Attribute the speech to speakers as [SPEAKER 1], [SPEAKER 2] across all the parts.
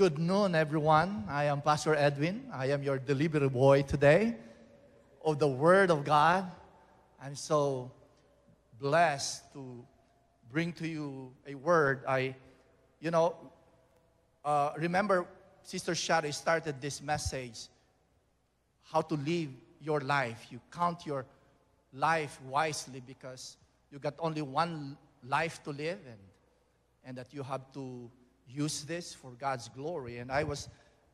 [SPEAKER 1] Good noon, everyone. I am Pastor Edwin. I am your delivery boy today of the Word of God. I'm so blessed to bring to you a word. I, you know, uh, remember Sister Shari started this message how to live your life. You count your life wisely because you got only one life to live and, and that you have to use this for God's glory. And I was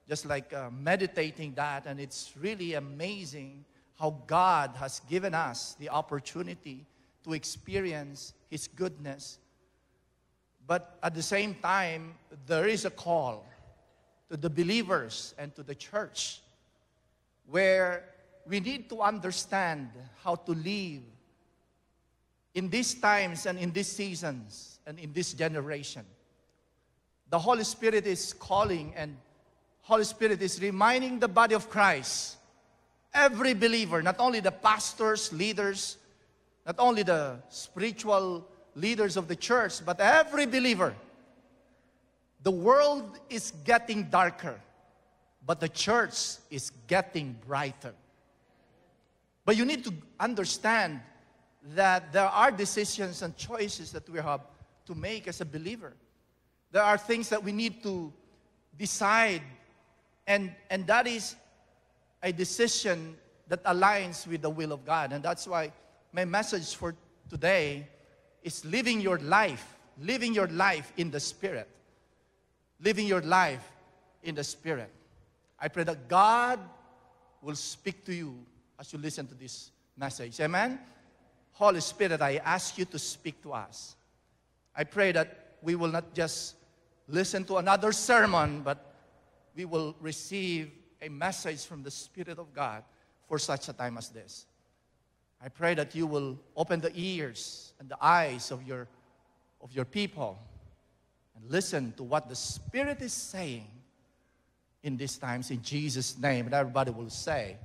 [SPEAKER 1] just like uh, meditating that, and it's really amazing how God has given us the opportunity to experience His goodness. But at the same time, there is a call to the believers and to the church where we need to understand how to live in these times and in these seasons and in this generation. The Holy Spirit is calling and Holy Spirit is reminding the body of Christ, every believer, not only the pastors, leaders, not only the spiritual leaders of the church, but every believer. The world is getting darker, but the church is getting brighter. But you need to understand that there are decisions and choices that we have to make as a believer. There are things that we need to decide, and, and that is a decision that aligns with the will of God. And that's why my message for today is living your life, living your life in the Spirit. Living your life in the Spirit. I pray that God will speak to you as you listen to this message. Amen? Holy Spirit, I ask you to speak to us. I pray that we will not just listen to another sermon, but we will receive a message from the Spirit of God for such a time as this. I pray that you will open the ears and the eyes of your, of your people and listen to what the Spirit is saying in these times in Jesus' name. And everybody will say,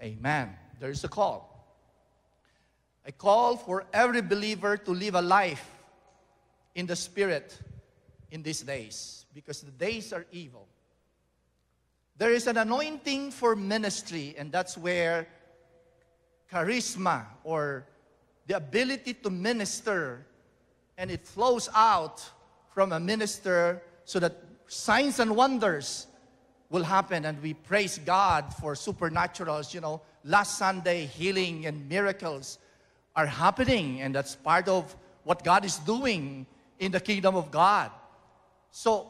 [SPEAKER 1] Amen. There is a call. A call for every believer to live a life in the Spirit in these days because the days are evil. There is an anointing for ministry, and that's where charisma or the ability to minister and it flows out from a minister so that signs and wonders will happen and we praise God for supernaturals you know last sunday healing and miracles are happening, and that's part of what God is doing in the kingdom of God. So,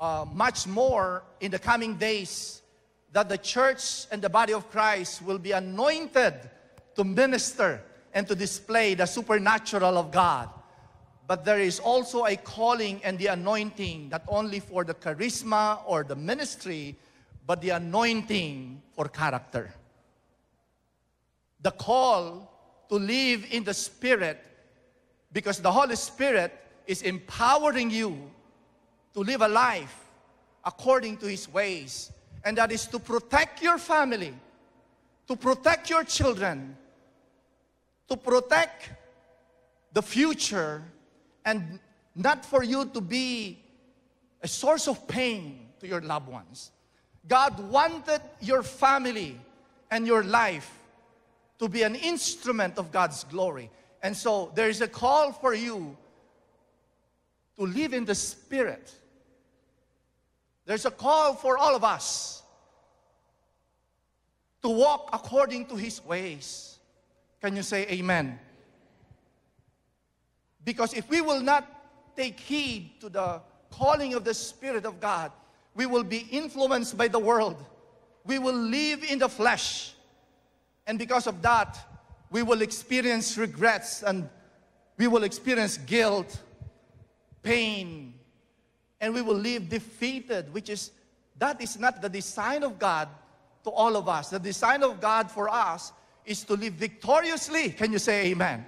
[SPEAKER 1] uh, much more in the coming days, that the church and the body of Christ will be anointed to minister and to display the supernatural of God. But there is also a calling and the anointing, not only for the charisma or the ministry, but the anointing for character. The call to live in the Spirit because the Holy Spirit is empowering you to live a life according to His ways. And that is to protect your family, to protect your children, to protect the future, and not for you to be a source of pain to your loved ones. God wanted your family and your life to be an instrument of God's glory. And so there is a call for you to live in the Spirit. There's a call for all of us to walk according to His ways. Can you say amen? Because if we will not take heed to the calling of the Spirit of God, we will be influenced by the world. We will live in the flesh. And because of that, we will experience regrets and we will experience guilt, pain, and we will live defeated, which is, that is not the design of God to all of us. The design of God for us is to live victoriously. Can you say amen?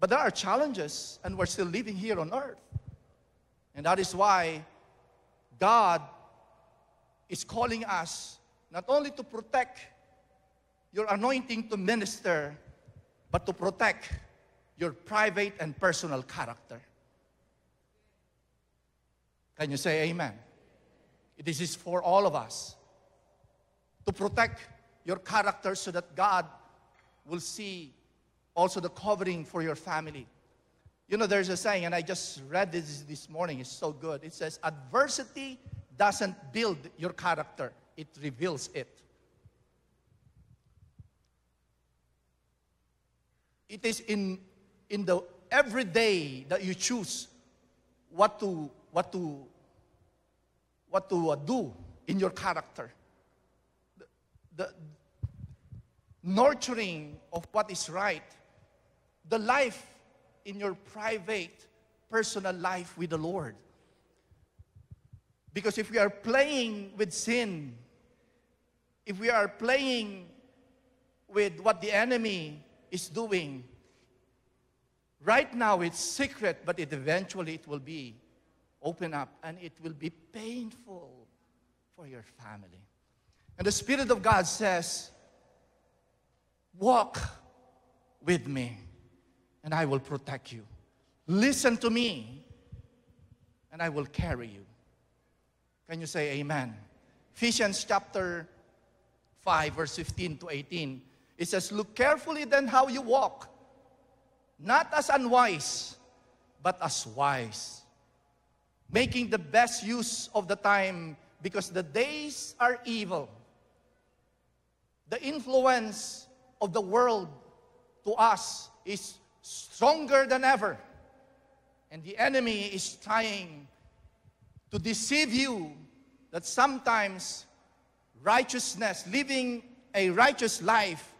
[SPEAKER 1] But there are challenges, and we're still living here on earth. And that is why God is calling us not only to protect your anointing to minister, but to protect your private and personal character. Can you say amen? This is for all of us to protect your character so that God will see also the covering for your family. You know, there's a saying, and I just read this this morning, it's so good. It says, Adversity doesn't build your character, it reveals it. It is in, in the everyday that you choose what to, what to, what to uh, do in your character. The, the nurturing of what is right, the life in your private, personal life with the Lord. Because if we are playing with sin, if we are playing with what the enemy is doing, right now it's secret, but it eventually it will be open up and it will be painful for your family. And the Spirit of God says, Walk with me and I will protect you. Listen to me, and I will carry you. Can you say amen? Ephesians chapter 5, verse 15 to 18. It says, Look carefully then how you walk, not as unwise, but as wise, making the best use of the time because the days are evil. The influence of the world to us is stronger than ever. And the enemy is trying to deceive you that sometimes righteousness, living a righteous life,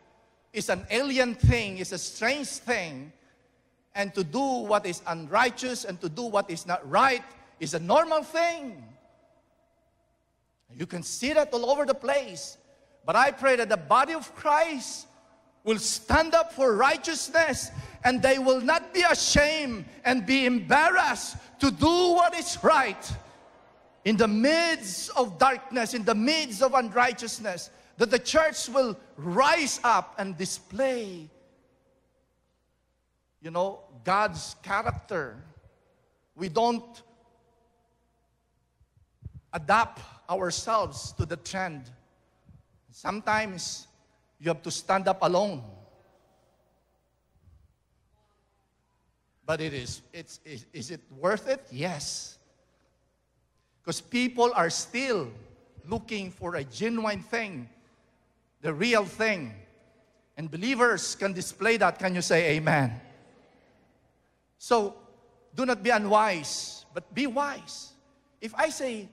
[SPEAKER 1] is an alien thing, is a strange thing. And to do what is unrighteous and to do what is not right is a normal thing. You can see that all over the place. But I pray that the body of Christ will stand up for righteousness and they will not be ashamed and be embarrassed to do what is right in the midst of darkness, in the midst of unrighteousness, that the church will rise up and display, you know, God's character. We don't adapt ourselves to the trend. Sometimes you have to stand up alone But it is, it's, is, is it worth it? Yes. Because people are still looking for a genuine thing, the real thing. And believers can display that. Can you say amen? So, do not be unwise, but be wise. If I say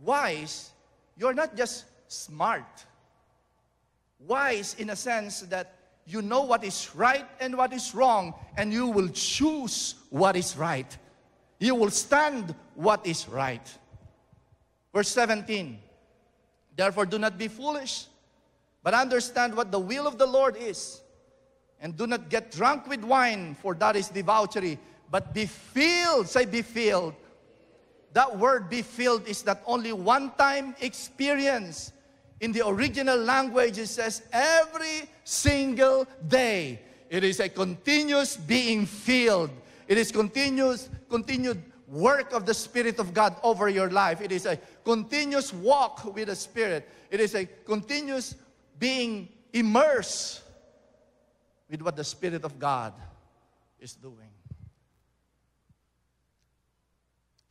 [SPEAKER 1] wise, you're not just smart. Wise in a sense that you know what is right and what is wrong, and you will choose what is right. You will stand what is right. Verse 17 Therefore, do not be foolish, but understand what the will of the Lord is. And do not get drunk with wine, for that is debauchery, but be filled. Say, be filled. That word be filled is that only one time experience in the original language, it says every single day. It is a continuous being filled. It is continuous, continued work of the Spirit of God over your life. It is a continuous walk with the Spirit. It is a continuous being immersed with what the Spirit of God is doing.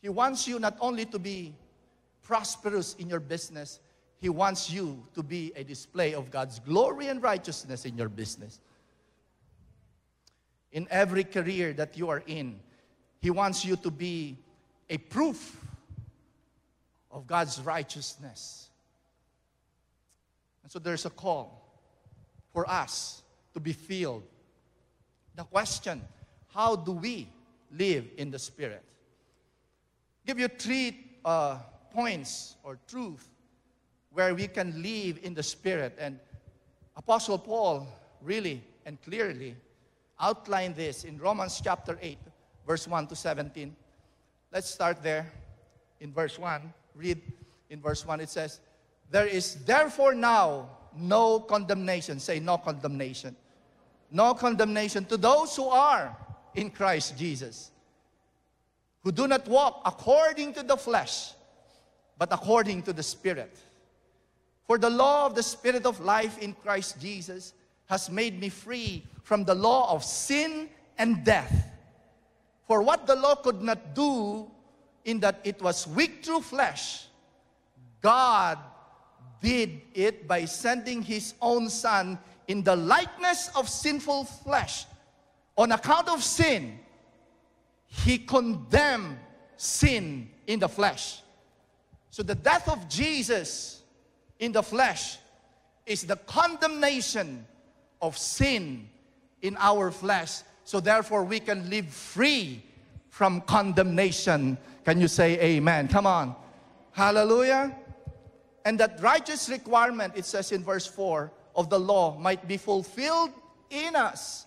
[SPEAKER 1] He wants you not only to be prosperous in your business, he wants you to be a display of God's glory and righteousness in your business. In every career that you are in, He wants you to be a proof of God's righteousness. And so there's a call for us to be filled. The question how do we live in the Spirit? Give you three uh, points or truth where we can live in the Spirit. And Apostle Paul really and clearly outlined this in Romans chapter 8, verse 1 to 17. Let's start there in verse 1. Read in verse 1. It says, There is therefore now no condemnation. Say, no condemnation. No condemnation to those who are in Christ Jesus. Who do not walk according to the flesh, but according to the Spirit. For the law of the Spirit of life in Christ Jesus has made me free from the law of sin and death. For what the law could not do, in that it was weak through flesh, God did it by sending his own Son in the likeness of sinful flesh. On account of sin, he condemned sin in the flesh. So the death of Jesus in the flesh is the condemnation of sin in our flesh. So therefore, we can live free from condemnation. Can you say amen? Come on. Hallelujah. And that righteous requirement, it says in verse 4, of the law might be fulfilled in us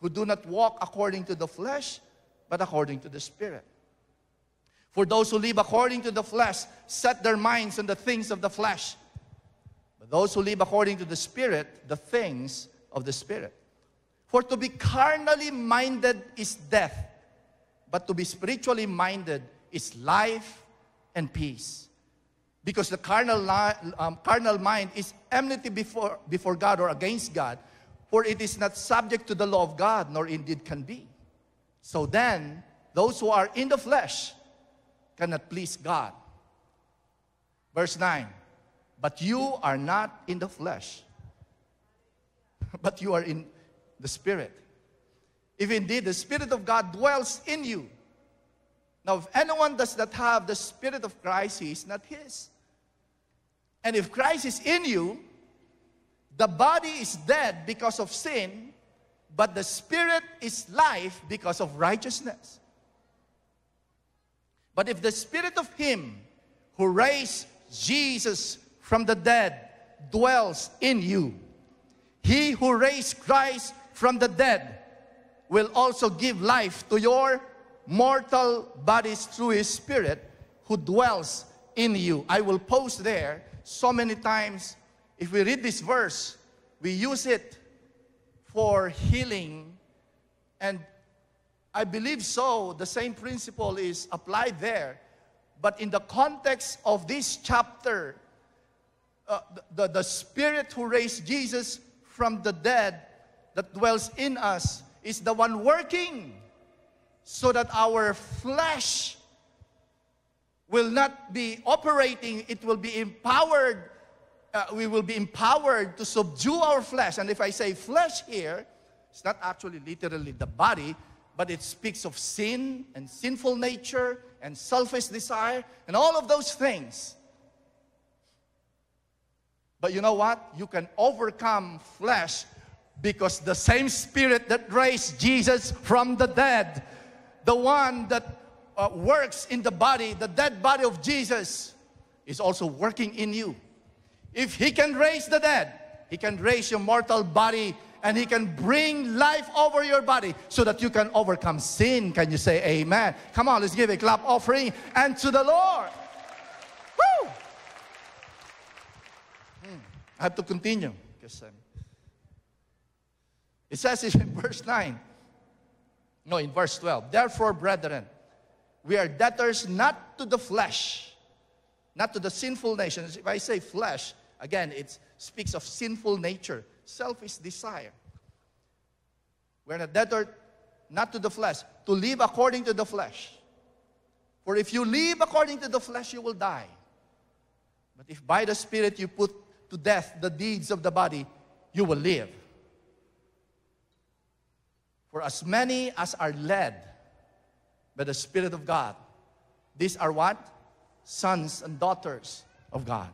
[SPEAKER 1] who do not walk according to the flesh, but according to the Spirit. For those who live according to the flesh set their minds on the things of the flesh. But those who live according to the Spirit, the things of the Spirit. For to be carnally minded is death, but to be spiritually minded is life and peace. Because the carnal, um, carnal mind is enmity before, before God or against God, for it is not subject to the law of God, nor indeed can be. So then, those who are in the flesh cannot please God. Verse 9, but you are not in the flesh, but you are in the Spirit. If indeed the Spirit of God dwells in you. Now, if anyone does not have the Spirit of Christ, he is not his. And if Christ is in you, the body is dead because of sin, but the spirit is life because of righteousness. But if the spirit of him who raised Jesus from the dead dwells in you, he who raised Christ from the dead will also give life to your mortal bodies through his spirit who dwells in you. I will post there so many times if we read this verse, we use it for healing. And I believe so, the same principle is applied there. But in the context of this chapter, uh, the, the Spirit who raised Jesus from the dead that dwells in us is the one working so that our flesh will not be operating, it will be empowered uh, we will be empowered to subdue our flesh. And if I say flesh here, it's not actually literally the body, but it speaks of sin and sinful nature and selfish desire and all of those things. But you know what? You can overcome flesh because the same spirit that raised Jesus from the dead, the one that uh, works in the body, the dead body of Jesus, is also working in you. If He can raise the dead, He can raise your mortal body and He can bring life over your body so that you can overcome sin. Can you say amen? Come on, let's give a clap offering and to the Lord. Woo! Hmm. I have to continue because um, it says in verse 9, no, in verse 12, therefore, brethren, we are debtors not to the flesh, not to the sinful nations. If I say flesh, Again, it speaks of sinful nature, selfish desire. We're a debtor not to the flesh, to live according to the flesh. For if you live according to the flesh, you will die. But if by the Spirit you put to death the deeds of the body, you will live. For as many as are led by the Spirit of God, these are what? Sons and daughters of God.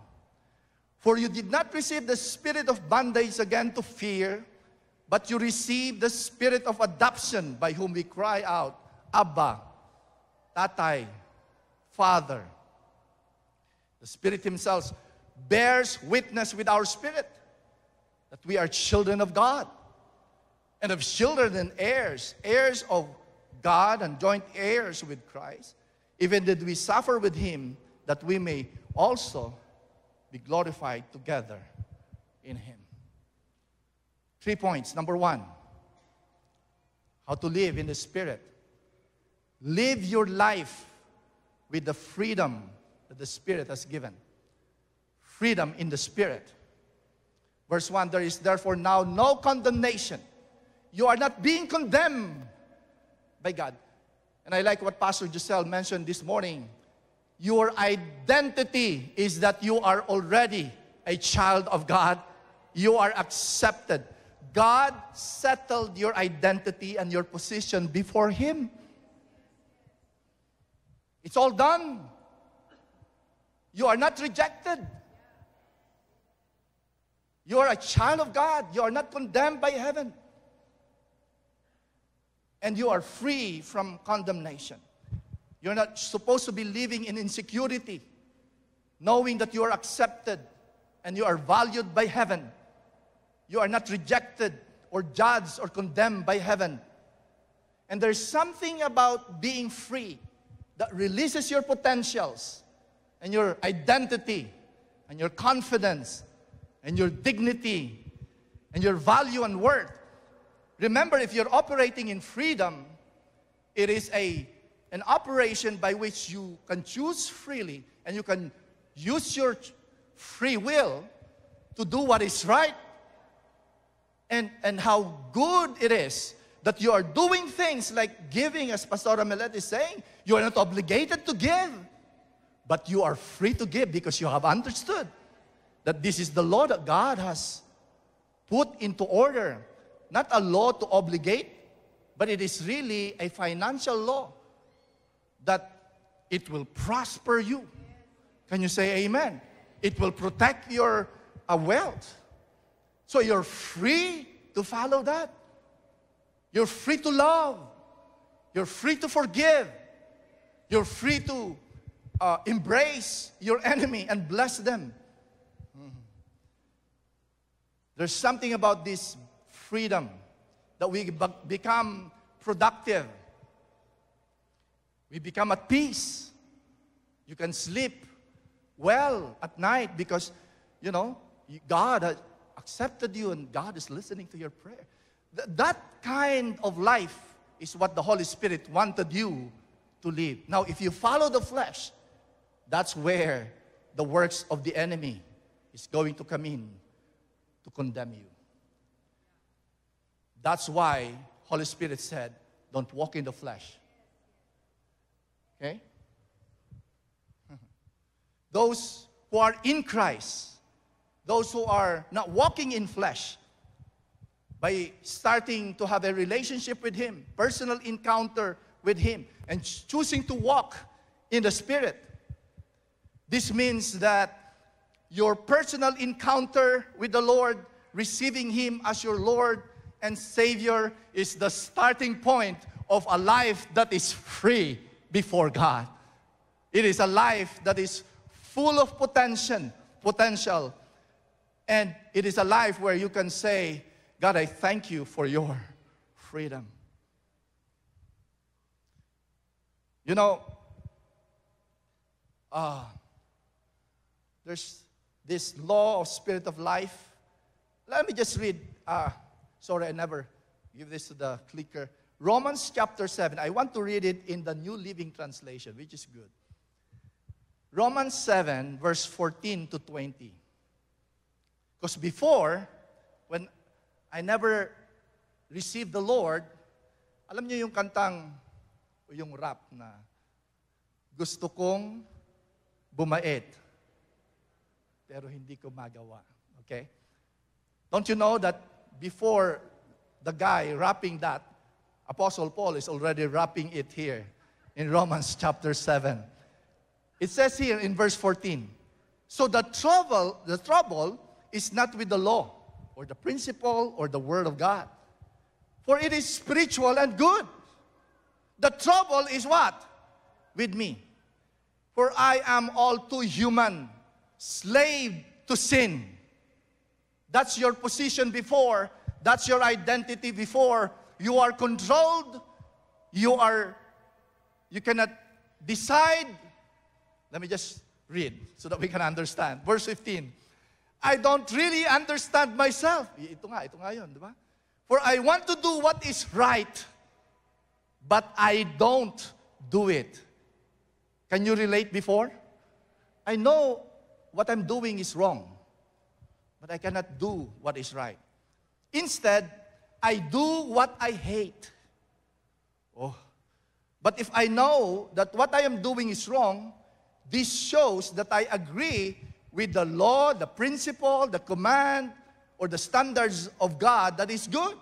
[SPEAKER 1] For you did not receive the spirit of bondage again to fear, but you received the spirit of adoption by whom we cry out, Abba, Tatay, Father. The Spirit Himself bears witness with our spirit that we are children of God. And of children and heirs, heirs of God and joint heirs with Christ, even did we suffer with Him that we may also be glorified together in Him. Three points. Number one, how to live in the Spirit. live your life with the freedom that the Spirit has given. Freedom in the Spirit. Verse 1 There is therefore now no condemnation. You are not being condemned by God. And I like what Pastor Jocel mentioned this morning. Your identity is that you are already a child of God. You are accepted. God settled your identity and your position before Him. It's all done. You are not rejected. You are a child of God. You are not condemned by heaven. And you are free from condemnation. You're not supposed to be living in insecurity, knowing that you are accepted and you are valued by heaven. You are not rejected or judged or condemned by heaven. And there's something about being free that releases your potentials and your identity and your confidence and your dignity and your value and worth. Remember, if you're operating in freedom, it is a, an operation by which you can choose freely and you can use your free will to do what is right. And, and how good it is that you are doing things like giving, as Pastor Amelet is saying. You are not obligated to give, but you are free to give because you have understood that this is the law that God has put into order. Not a law to obligate, but it is really a financial law that it will prosper you. Can you say amen? It will protect your uh, wealth. So you're free to follow that. You're free to love. You're free to forgive. You're free to uh, embrace your enemy and bless them. There's something about this freedom that we become productive. We become at peace. You can sleep well at night because, you know, God has accepted you and God is listening to your prayer. Th- that kind of life is what the Holy Spirit wanted you to live. Now, if you follow the flesh, that's where the works of the enemy is going to come in to condemn you. That's why Holy Spirit said, don't walk in the flesh. Okay? Those who are in Christ, those who are not walking in flesh, by starting to have a relationship with Him, personal encounter with Him, and choosing to walk in the Spirit. This means that your personal encounter with the Lord, receiving Him as your Lord and Savior, is the starting point of a life that is free before God. It is a life that is full of potential, potential. And it is a life where you can say, God, I thank you for your freedom. You know, uh, there's this law of spirit of life. Let me just read. Uh, sorry, I never give this to the clicker. Romans chapter 7. I want to read it in the New Living Translation, which is good. Romans 7, verse 14 to 20. Because before, when I never received the Lord, alam niyo yung kantang, yung rap na, gusto kong bumait, pero hindi ko magawa. Okay? Don't you know that before the guy rapping that, Apostle Paul is already rapping it here in Romans chapter 7. It says here in verse 14, so the trouble, the trouble is not with the law or the principle or the word of God. For it is spiritual and good. The trouble is what? With me. For I am all too human slave to sin. That's your position before. That's your identity before. You are controlled. You are, you cannot decide. Let me just read so that we can understand. Verse 15. I don't really understand myself. Ito nga, ito nga yun, di ba? For I want to do what is right, but I don't do it. Can you relate before? I know what I'm doing is wrong, but I cannot do what is right. Instead, I do what I hate. Oh. But if I know that what I am doing is wrong, this shows that I agree with the law, the principle, the command, or the standards of God that is good.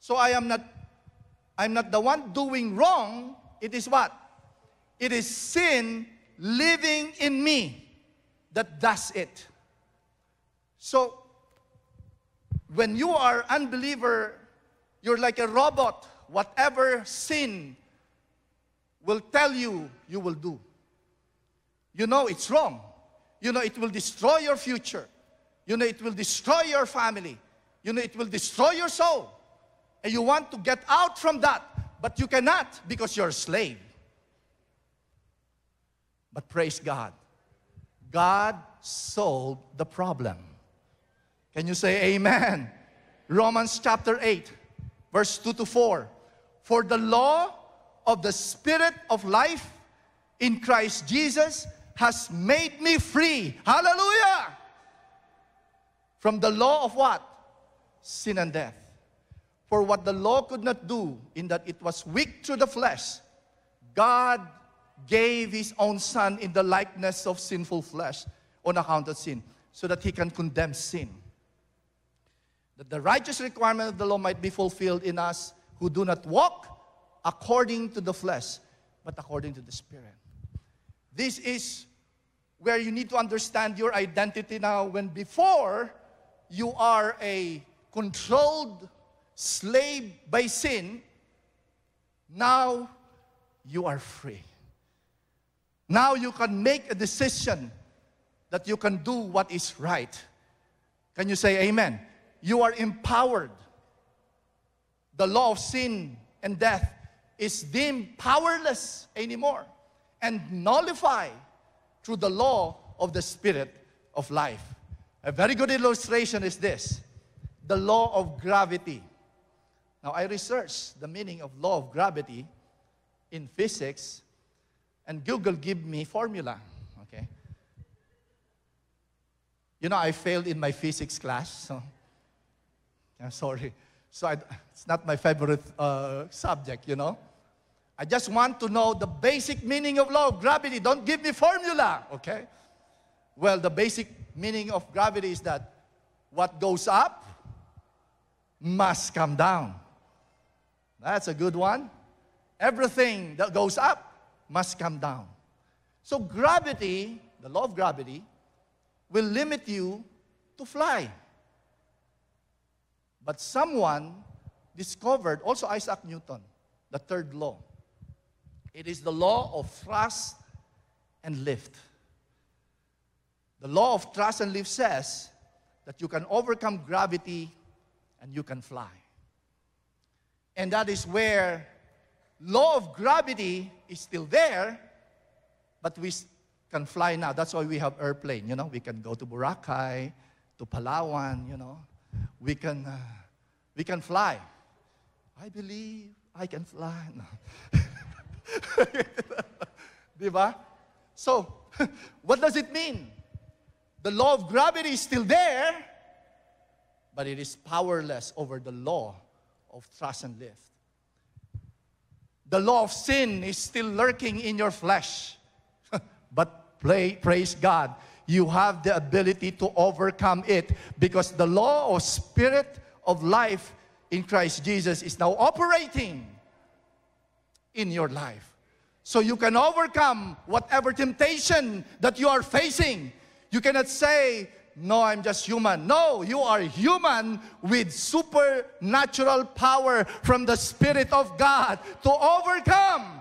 [SPEAKER 1] So I am not I'm not the one doing wrong. It is what? It is sin living in me that does it. So when you are unbeliever, you're like a robot. Whatever sin will tell you, you will do. You know it's wrong. You know it will destroy your future. You know it will destroy your family. You know it will destroy your soul. And you want to get out from that, but you cannot because you're a slave. But praise God. God solved the problem. Can you say amen? Romans chapter 8, verse 2 to 4. For the law of the Spirit of life in Christ Jesus has made me free. Hallelujah! From the law of what? Sin and death. For what the law could not do, in that it was weak through the flesh, God gave His own Son in the likeness of sinful flesh on account of sin, so that He can condemn sin that the righteous requirement of the law might be fulfilled in us who do not walk according to the flesh, but according to the Spirit. This is where you need to understand your identity now when before you are a controlled slave by sin, now you are free. Now you can make a decision that you can do what is right. Can you say amen? You are empowered. The law of sin and death is deemed powerless anymore and nullified through the law of the Spirit of life. A very good illustration is this the law of gravity. Now, I researched the meaning of law of gravity in physics, and Google gave me formula. Okay, you know I failed in my physics class, so I'm sorry. So I, it's not my favorite uh, subject, you know. I just want to know the basic meaning of law of gravity. Don't give me formula, okay? Well, the basic meaning of gravity is that what goes up must come down. That's a good one. Everything that goes up must come down. So gravity, the law of gravity, will limit you to fly. But someone discovered, also Isaac Newton, the third law. It is the law of thrust and lift. The law of thrust and lift says that you can overcome gravity and you can fly. And that is where law of gravity is still there, but we can fly now. That's why we have airplane, you know. We can go to Boracay, to Palawan, you know we can, uh, we can fly. I believe I can fly. No. Diba? So, what does it mean? The law of gravity is still there, but it is powerless over the law of thrust and lift. The law of sin is still lurking in your flesh, but pray, praise God you have the ability to overcome it because the law of spirit of life in Christ Jesus is now operating in your life. So you can overcome whatever temptation that you are facing. You cannot say, No, I'm just human. No, you are human with supernatural power from the Spirit of God to overcome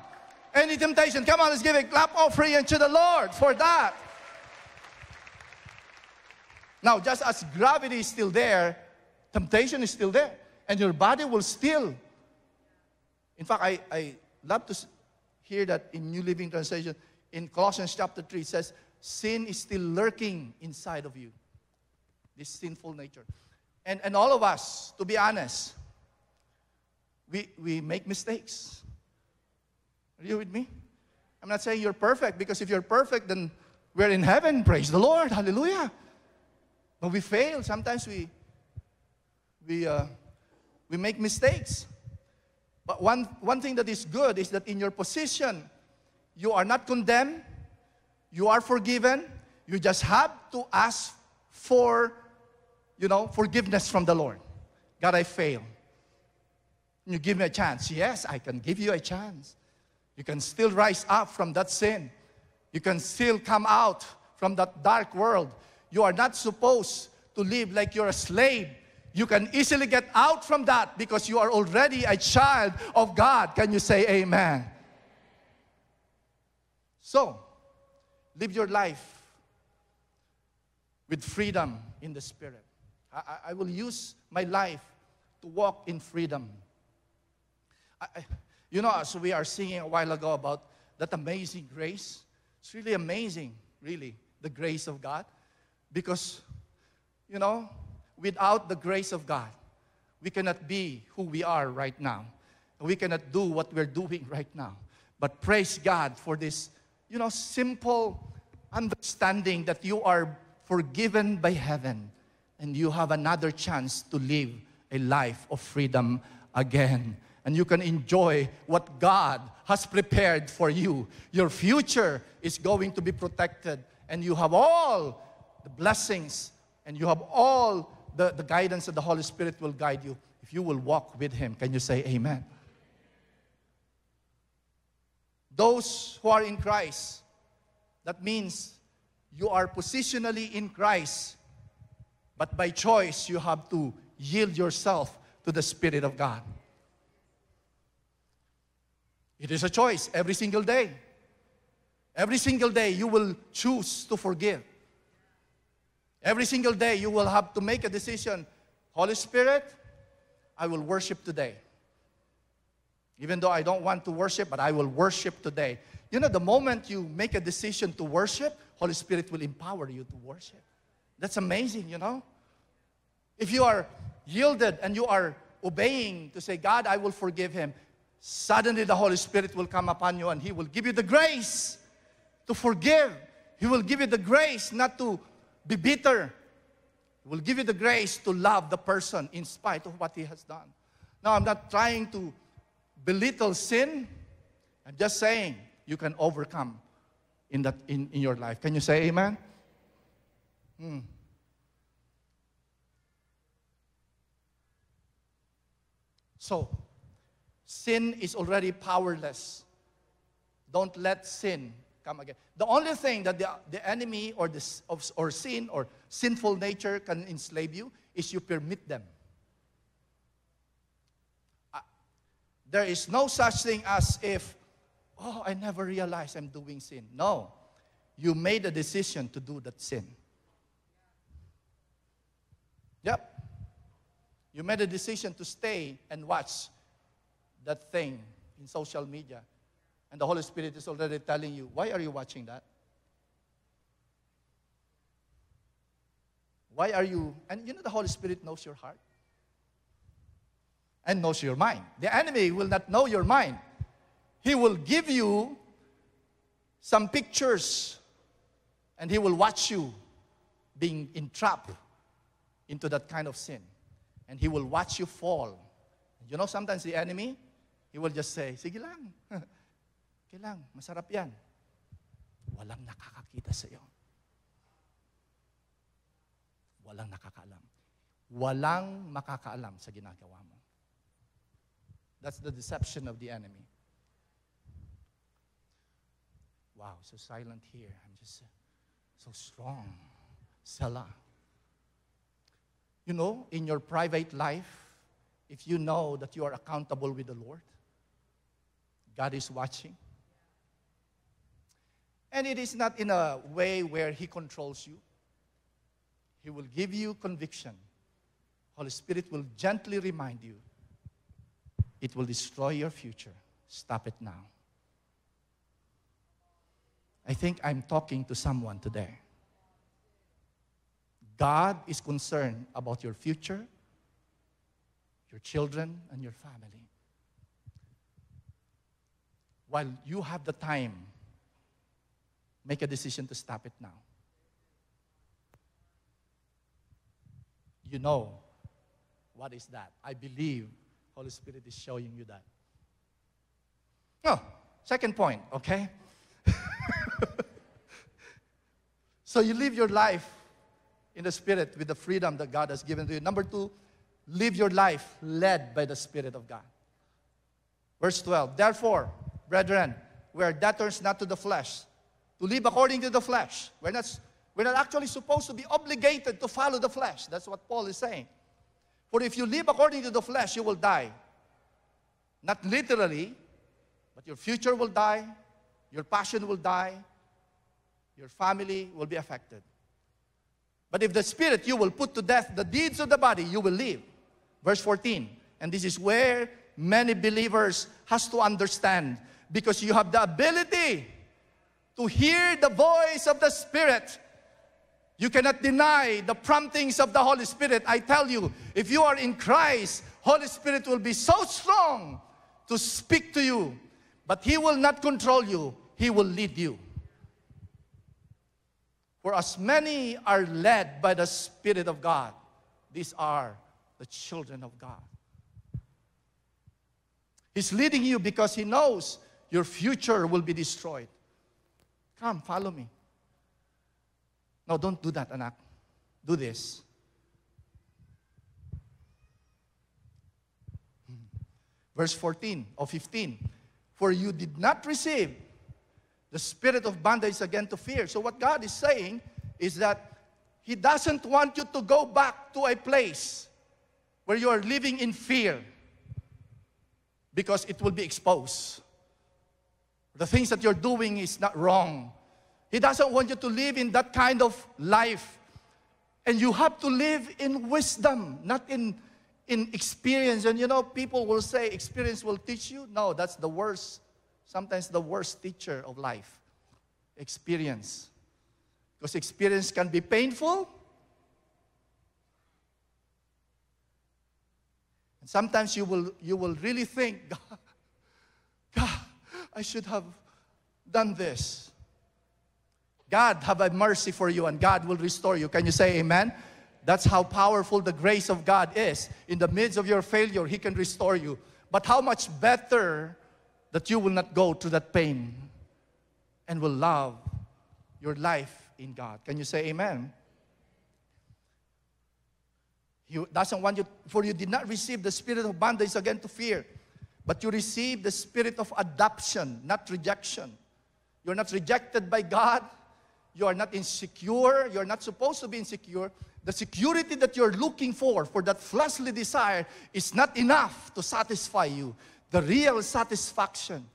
[SPEAKER 1] any temptation. Come on, let's give a clap offering to the Lord for that. Now, just as gravity is still there, temptation is still there. And your body will still. In fact, I, I love to hear that in New Living Translation, in Colossians chapter 3, it says, sin is still lurking inside of you. This sinful nature. And, and all of us, to be honest, we, we make mistakes. Are you with me? I'm not saying you're perfect because if you're perfect, then we're in heaven. Praise the Lord. Hallelujah. But we fail. Sometimes we we uh, we make mistakes. But one, one thing that is good is that in your position, you are not condemned, you are forgiven. You just have to ask for, you know, forgiveness from the Lord. God, I fail. You give me a chance. Yes, I can give you a chance. You can still rise up from that sin. You can still come out from that dark world. You are not supposed to live like you're a slave you can easily get out from that because you are already a child of God. Can you say amen? So, live your life with freedom in the Spirit. I, I will use my life to walk in freedom. I, you know, as we are singing a while ago about that amazing grace, it's really amazing, really, the grace of God. Because, you know, without the grace of God, we cannot be who we are right now. We cannot do what we're doing right now. But praise God for this, you know, simple understanding that you are forgiven by heaven and you have another chance to live a life of freedom again. And you can enjoy what God has prepared for you. Your future is going to be protected, and you have all the blessings, and you have all the, the guidance of the Holy Spirit will guide you if you will walk with Him. Can you say amen? Those who are in Christ, that means you are positionally in Christ, but by choice you have to yield yourself to the Spirit of God. It is a choice every single day. Every single day you will choose to forgive. Every single day, you will have to make a decision Holy Spirit, I will worship today. Even though I don't want to worship, but I will worship today. You know, the moment you make a decision to worship, Holy Spirit will empower you to worship. That's amazing, you know? If you are yielded and you are obeying to say, God, I will forgive him, suddenly the Holy Spirit will come upon you and he will give you the grace to forgive. He will give you the grace not to be bitter. He will give you the grace to love the person in spite of what he has done. Now, I'm not trying to belittle sin. I'm just saying you can overcome in, that, in, in your life. Can you say amen? Hmm. So, sin is already powerless. Don't let sin come again. The only thing that the, the enemy or, the, or sin or sinful nature can enslave you is you permit them. Uh, there is no such thing as if, oh, I never realized I'm doing sin. No. You made a decision to do that sin. Yep. You made a decision to stay and watch that thing in social media and the Holy Spirit is already telling you, why are you watching that? Why are you? And you know, the Holy Spirit knows your heart and knows your mind. The enemy will not know your mind. He will give you some pictures and he will watch you being entrapped into that kind of sin. And he will watch you fall. You know, sometimes the enemy, he will just say, Sige lang. Okay lang, masarap yan. Walang nakakakita sa iyo. Walang nakakaalam. Walang makakaalam sa ginagawa mo. That's the deception of the enemy. Wow, so silent here. I'm just so strong. Selah. You know, in your private life, if you know that you are accountable with the Lord, God is watching. And it is not in a way where He controls you. He will give you conviction. Holy Spirit will gently remind you. It will destroy your future. Stop it now. I think I'm talking to someone today. God is concerned about your future, your children, and your family. while you have the time, make a decision to stop it now. You know what is that? I believe Holy Spirit is showing you that. Oh, second point, okay? so you live your life in the Spirit with the freedom that God has given to you. Number two, live your life led by the Spirit of God. Verse 12, therefore, brethren, we are debtors not to the flesh, to live according to the flesh. We're not, we're not actually supposed to be obligated to follow the flesh. That's what Paul is saying. For if you live according to the flesh, you will die. Not literally, but your future will die, your passion will die, your family will be affected. But if the spirit you will put to death the deeds of the body, you will live. Verse 14. And this is where many believers has to understand because you have the ability to hear the voice of the spirit. You cannot deny the promptings of the Holy Spirit. I tell you, if you are in Christ, Holy Spirit will be so strong to speak to you, but He will not control you, He will lead you. For as many are led by the Spirit of God, these are the children of God. He's leading you because He knows your future will be destroyed. Come, follow me. No, don't do that, anak. Do this. Verse 14 or 15. For you did not receive the spirit of bondage again to fear. So, what God is saying is that He doesn't want you to go back to a place where you are living in fear because it will be exposed. The things that you're doing is not wrong. He doesn't want you to live in that kind of life. And you have to live in wisdom, not in, in experience. And you know, people will say experience will teach you. No, that's the worst sometimes the worst teacher of life experience. Because experience can be painful. And sometimes you will, you will really think, God, God, I should have done this. God have a mercy for you and God will restore you. Can you say amen? That's how powerful the grace of God is. In the midst of your failure, He can restore you. But how much better that you will not go to that pain and will love your life in God. Can you say amen? He doesn't want you, for you did not receive the spirit of bondage again to fear, but you receive the spirit of adoption, not rejection. You're not rejected by God. You are not insecure. You're not supposed to be insecure. The security that you're looking for, for that fleshly desire, is not enough to satisfy you. The real satisfaction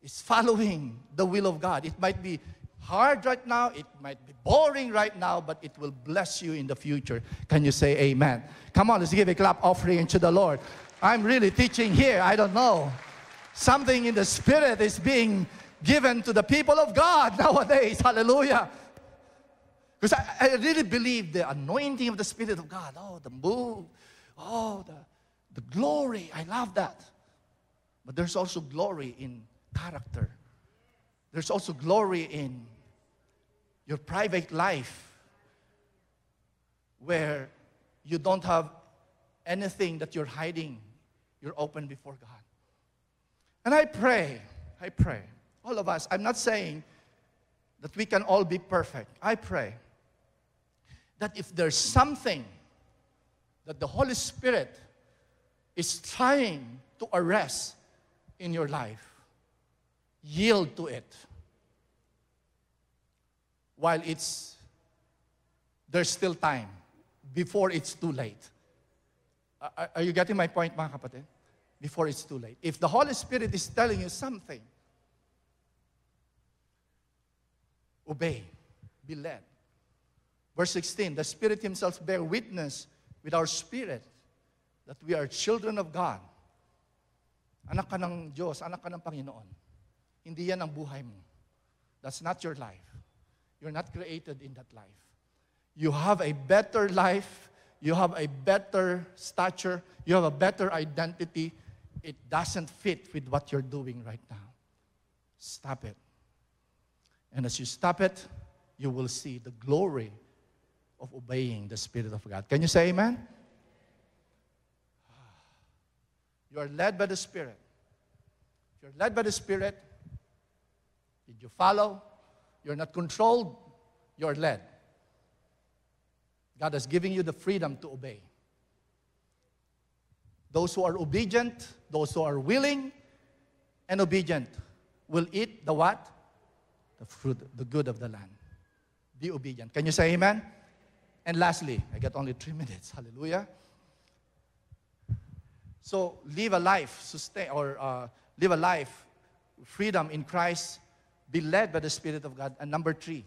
[SPEAKER 1] is following the will of God. It might be hard right now, it might be boring right now, but it will bless you in the future. Can you say amen? Come on, let's give a clap offering to the Lord. I'm really teaching here, I don't know. Something in the spirit is being given to the people of God nowadays. Hallelujah. Because I, I, really believe the anointing of the Spirit of God. Oh, the move. Oh, the, the glory. I love that. But there's also glory in character. There's also glory in your private life where you don't have anything that you're hiding. You're open before God. And I pray, I pray, all of us, I'm not saying that we can all be perfect. I pray that if there's something that the Holy Spirit is trying to arrest in your life. Yield to it. While it's, there's still time before it's too late. Are you getting my point, mga kapatid? Before it's too late. If the Holy Spirit is telling you something, obey, be led. Verse 16, the Spirit Himself bear witness with our spirit that we are children of God. Anak ka ng Diyos, anak ka ng Panginoon. Hindi yan ang buhay mo. That's not your life. You're not created in that life. You have a better life. You have a better stature. You have a better identity. It doesn't fit with what you're doing right now. Stop it. And as you stop it, you will see the glory of obeying the Spirit of God. Can you say amen? You are led by the Spirit. If you're led by the Spirit, did you follow? You're not controlled, you're led. God has given you the freedom to obey. Those who are obedient, those who are willing and obedient will eat the what? The fruit, the good of the land. Be obedient. Can you say amen? And lastly, I got only three minutes. Hallelujah. So live a life, sustain or uh, live a life, freedom in Christ, be led by the Spirit of God. And number three,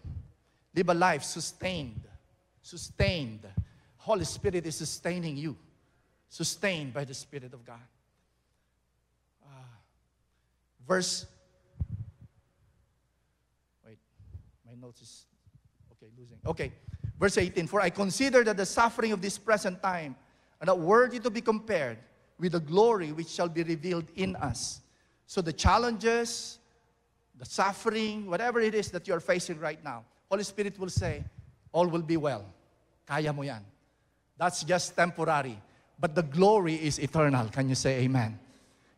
[SPEAKER 1] live a life sustained, sustained. Holy Spirit is sustaining you, sustained by the Spirit of God. Uh, verse. Wait, my notes is okay, losing. Okay, verse 18. For I consider that the suffering of this present time are not worthy to be compared with the glory which shall be revealed in us. So the challenges, the suffering, whatever it is that you're facing right now, Holy Spirit will say, all will be well. Kaya mo yan. That's just temporary. But the glory is eternal. Can you say amen?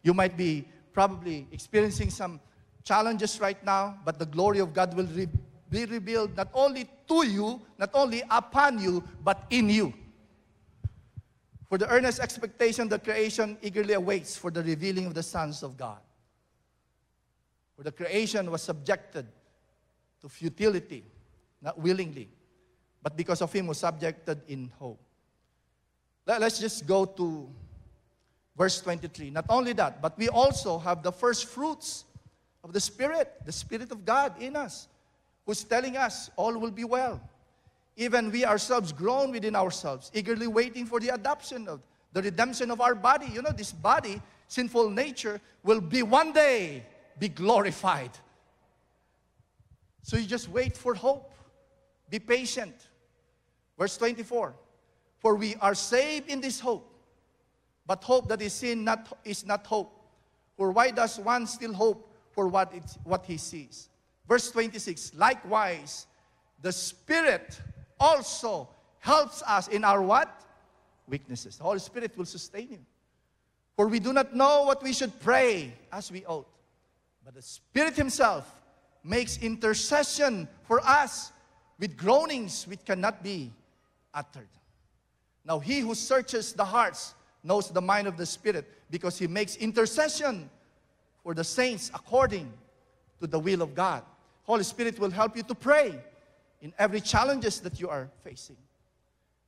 [SPEAKER 1] You might be probably experiencing some challenges right now, but the glory of God will re- be revealed not only to you, not only upon you, but in you. For the earnest expectation the creation eagerly awaits for the revealing of the sons of God. For the creation was subjected to futility, not willingly, but because of him was subjected in hope. Let's just go to verse 23. Not only that, but we also have the first fruits of the Spirit, the Spirit of God in us, who's telling us all will be well even we ourselves groan within ourselves, eagerly waiting for the adoption of the redemption of our body. You know, this body, sinful nature, will be one day be glorified. So you just wait for hope. Be patient. Verse 24. For we are saved in this hope. But hope that is seen not, is not hope. For why does one still hope for what, it, what he sees? Verse 26. Likewise, the Spirit also helps us in our what? Weaknesses. The Holy Spirit will sustain you. For we do not know what we should pray as we ought. But the Spirit Himself makes intercession for us with groanings which cannot be uttered. Now, He who searches the hearts knows the mind of the Spirit because He makes intercession for the saints according to the will of God. Holy Spirit will help you to pray in every challenges that you are facing.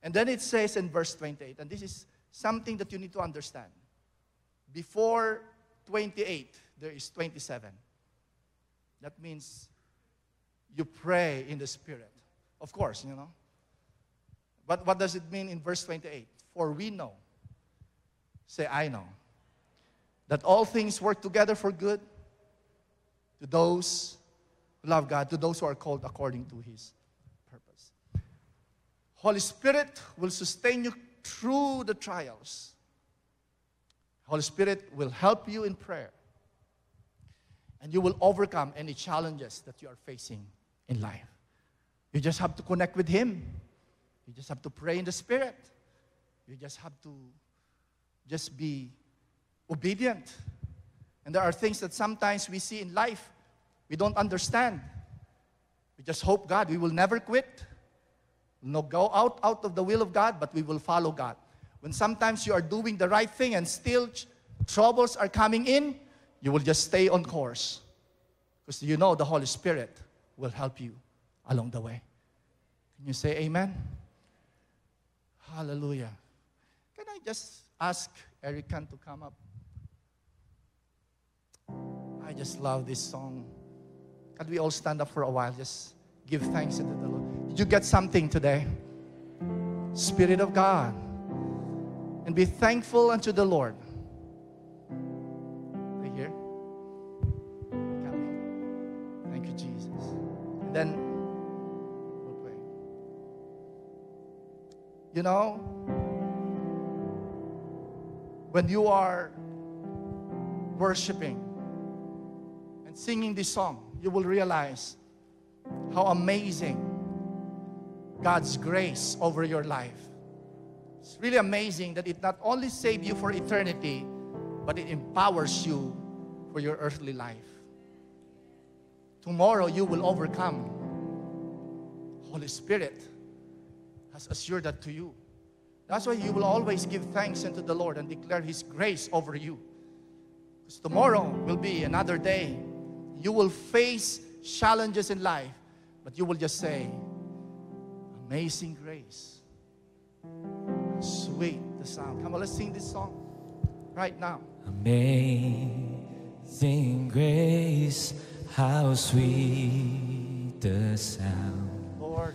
[SPEAKER 1] And then it says in verse 28, and this is something that you need to understand. Before 28, there is 27. That means you pray in the Spirit. Of course, you know. But what does it mean in verse 28? For we know, say, I know, that all things work together for good to those who love God, to those who are called according to His purpose. Holy Spirit will sustain you through the trials. Holy Spirit will help you in prayer. And you will overcome any challenges that you are facing in life. You just have to connect with Him. You just have to pray in the Spirit. You just have to just be obedient. And there are things that sometimes we see in life we don't understand. We just hope God, we will never quit no go out out of the will of God, but we will follow God. When sometimes you are doing the right thing and still troubles are coming in, you will just stay on course. Because you know the Holy Spirit will help you along the way. Can you say amen? Hallelujah. Can I just ask Erican to come up? I just love this song. Can we all stand up for a while? Just give thanks to the Lord. Did you get something today? Spirit of God. And be thankful unto the Lord. Right here. Thank you, Jesus. And then You know, when you are worshiping, and singing this song, you will realize how amazing God's grace over your life. It's really amazing that it not only saved you for eternity, but it empowers you for your earthly life. Tomorrow you will overcome. Holy Spirit has assured that to you. That's why you will always give thanks unto the Lord and declare His grace over you. Because tomorrow will be another day. You will face challenges in life, but you will just say, Amazing grace. Sweet the sound. Come on, let's sing this song right now.
[SPEAKER 2] Amazing grace, how sweet the sound
[SPEAKER 1] Lord,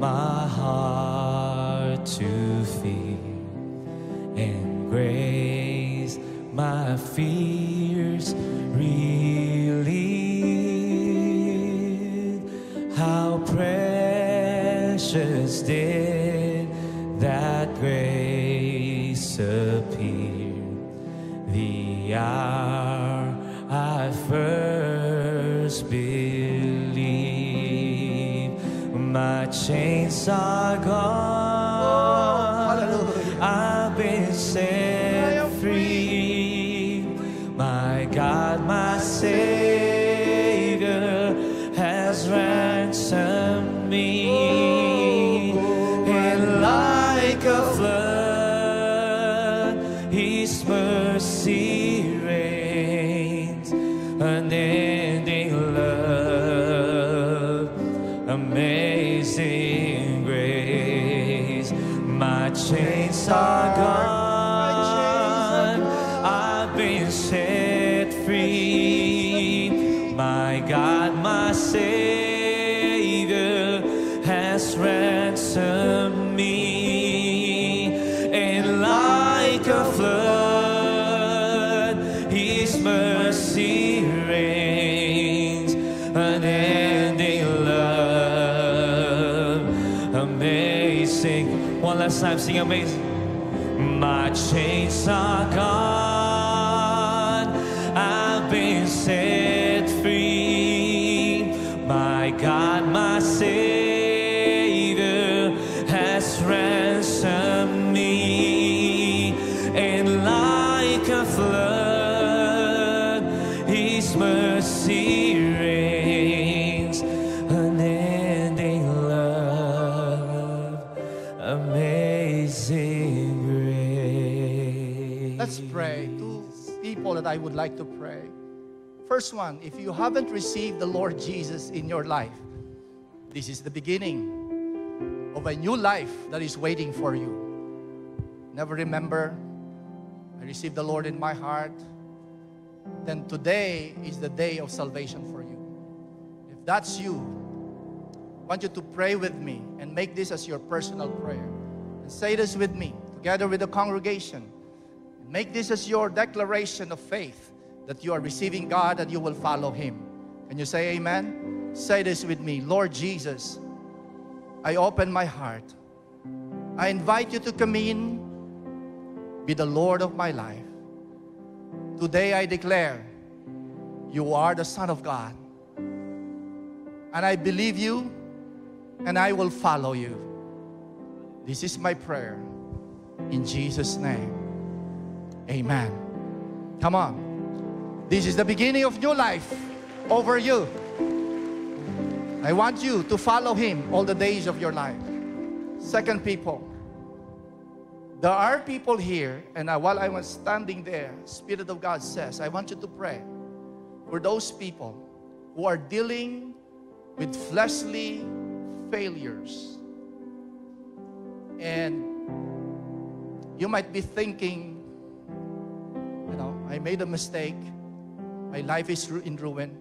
[SPEAKER 2] my heart to fear, and grace my fears relieved. How precious did that grace appear the hour I first Chains are gone. Amazing. My chains are gone.
[SPEAKER 1] That I would like to pray. First one, if you haven't received the Lord Jesus in your life, this is the beginning of a new life that is waiting for you. Never remember, I received the Lord in my heart. Then today is the day of salvation for you. If that's you, I want you to pray with me and make this as your personal prayer. And say this with me, together with the congregation. Make this as your declaration of faith that you are receiving God and you will follow Him. Can you say amen? Say this with me Lord Jesus, I open my heart. I invite you to come in, be the Lord of my life. Today I declare you are the Son of God. And I believe you and I will follow you. This is my prayer. In Jesus' name. Amen. Come on. This is the beginning of new life over you. I want you to follow Him all the days of your life. Second, people. There are people here, and while I was standing there, Spirit of God says, I want you to pray for those people who are dealing with fleshly failures. And you might be thinking, I made a mistake. My life is in ruin.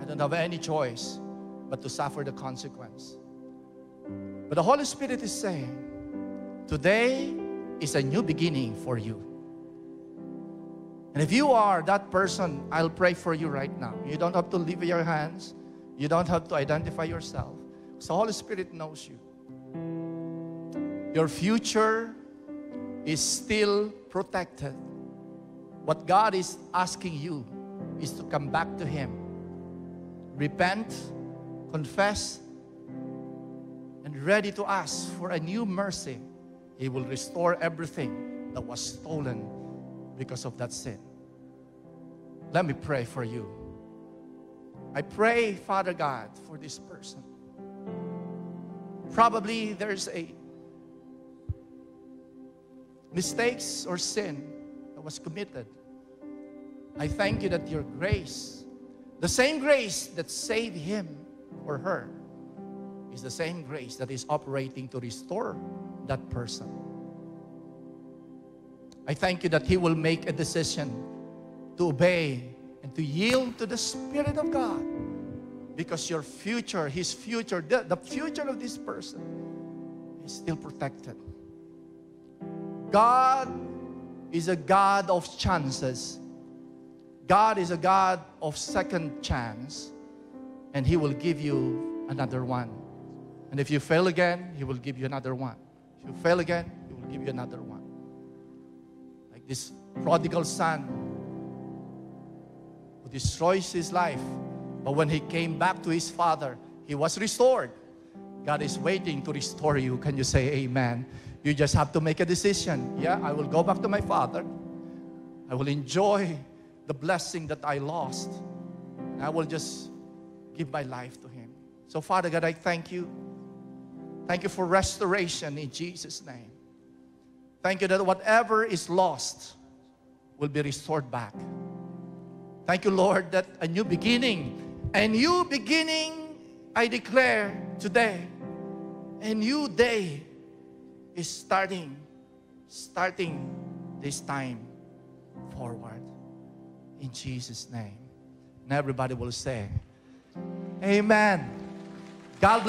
[SPEAKER 1] I don't have any choice but to suffer the consequence. But the Holy Spirit is saying, today is a new beginning for you. And if you are that person, I'll pray for you right now. You don't have to leave your hands. You don't have to identify yourself. The Holy Spirit knows you. Your future is still protected. What God is asking you is to come back to Him. Repent, confess, and ready to ask for a new mercy. He will restore everything that was stolen because of that sin. Let me pray for you. I pray, Father God, for this person. Probably there's a mistakes or sin was committed. I thank you that your grace, the same grace that saved him or her, is the same grace that is operating to restore that person. I thank you that he will make a decision to obey and to yield to the Spirit of God because your future, his future, the, the future of this person is still protected. God is a God of chances. God is a God of second chance, and He will give you another one. And if you fail again, He will give you another one. If you fail again, He will give you another one. Like this prodigal son who destroys his life, but when he came back to his father, he was restored. God is waiting to restore you. Can you say amen? You just have to make a decision. Yeah, I will go back to my father. I will enjoy the blessing that I lost. And I will just give my life to him. So, Father God, I thank you. Thank you for restoration in Jesus' name. Thank you that whatever is lost will be restored back. Thank you, Lord, that a new beginning, a new beginning, I declare today, a new day is starting, starting this time forward. In Jesus' name. And everybody will say, Amen. God bless.